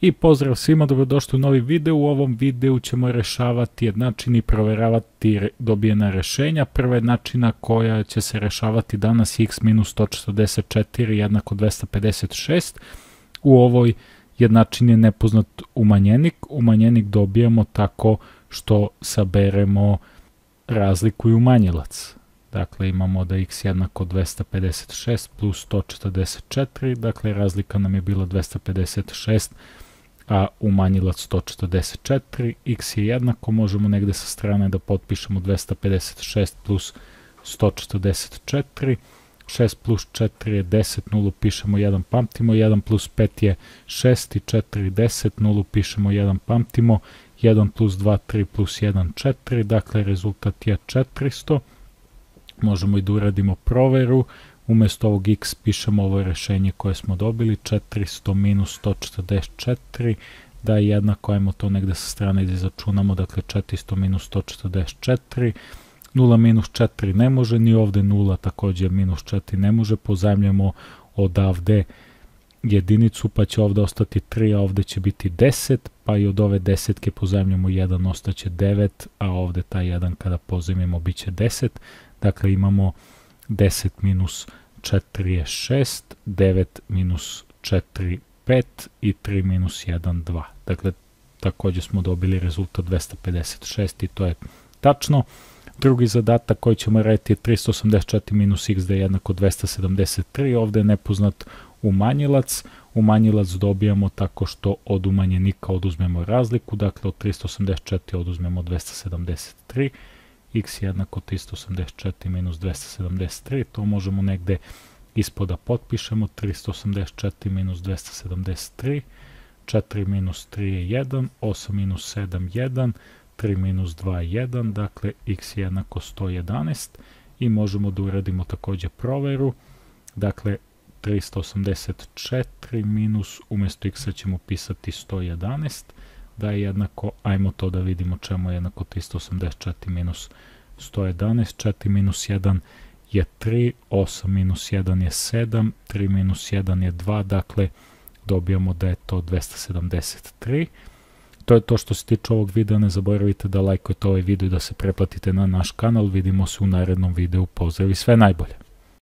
I pozdrav svima, dobrodošli u novi video. U ovom videu ćemo rešavati jednačini i proveravati dobijena rešenja. Prva jednačina koja će se rešavati danas x minus 144 jednako 256. U ovoj jednačini je nepoznat umanjenik. Umanjenik dobijamo tako što saberemo razliku i umanjilac. Dakle, imamo da x jednako 256 plus 144, dakle razlika nam je bila 256 a umanjilac 144, x je jednako, možemo negde sa strane da potpišemo 256 plus 144, 6 plus 4 je 10, 0 pišemo 1 pamtimo, 1 plus 5 je 6 i 4 10, 0 pišemo 1 pamtimo, 1 plus 2 3 plus 1 4, dakle rezultat je 400. Možemo i da uradimo proveru, umesto ovog x pišemo ovo rešenje koje smo dobili, 400 minus 144, da je jednako, ajmo to negde sa strane da izračunamo, dakle 400 minus 144, 0 minus 4 ne može, ni ovde 0 takođe minus 4 ne može, pozajemljamo odavde jedinicu, pa će ovde ostati 3, a ovde će biti 10, pa i od ove desetke pozajemljamo 1, ostaće 9, a ovde taj 1 kada pozajemljamo biće 10, dakle imamo 10 minus 4 je 6, 9 minus 4, 5 i 3 minus 1, 2. Dakle, takođe smo dobili rezultat 256 i to je tačno. Drugi zadatak koji ćemo raditi je 384 minus x da je jednako 273. Ovde je nepoznat umanjilac. Umanjilac dobijamo tako što od umanjenika oduzmemo razliku, dakle od 384 oduzmemo 273 x jednako 384 minus 273, to možemo negde ispoda potpišemo, 384 minus 273, 4 minus 3 je 1, 8 minus 7 1, 3 minus 2 je 1, dakle x je jednako 111 i možemo da uradimo takođe proveru, dakle 384 minus, umesto x ćemo pisati 111, da je jednako, ajmo to da vidimo čemu je jednako 384 minus 111, 4 minus 1 je 3, 8 minus 1 je 7, 3 minus 1 je 2, dakle dobijamo da je to 273. To je to što se tiče ovog videa, ne zaboravite da lajkujete ovaj video i da se preplatite na naš kanal, vidimo se u narednom videu, pozdrav i sve najbolje!